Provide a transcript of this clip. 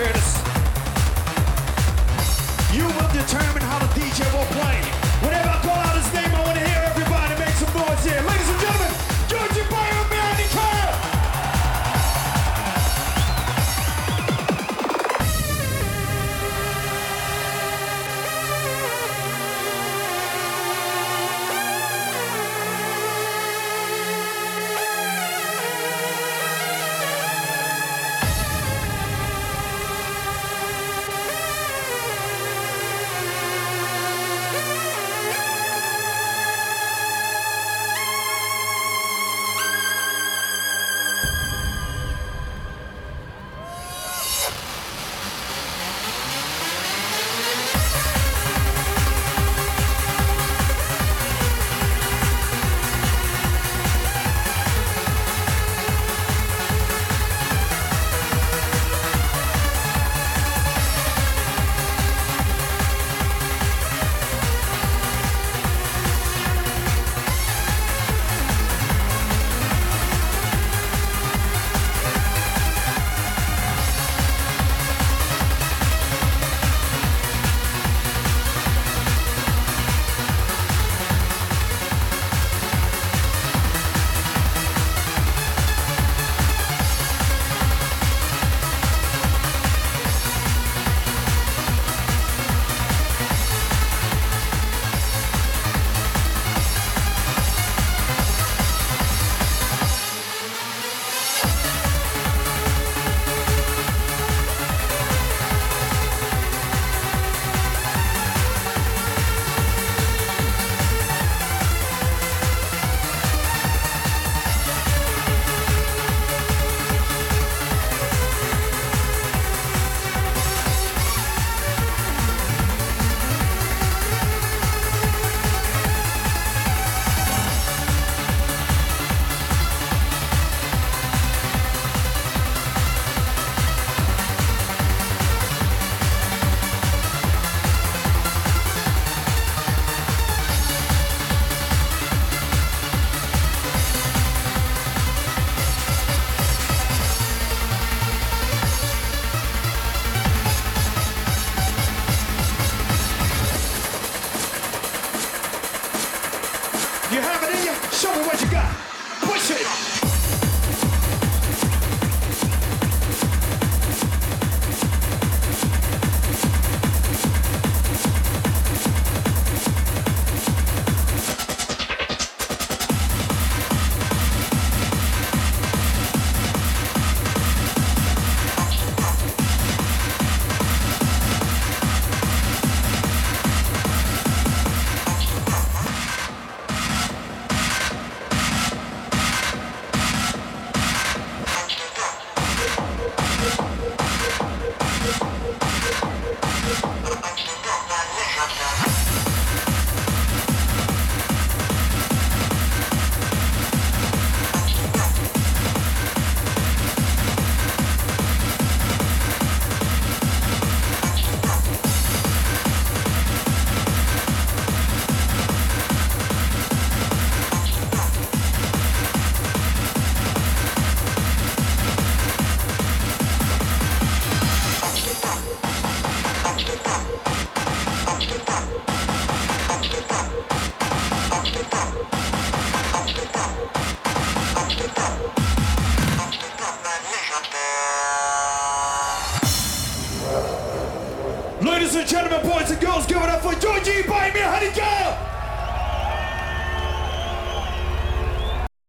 Curtis. You have it in you? Show me what you got. Ladies and gentlemen, boys and girls, give it up for Yoji. Honey girl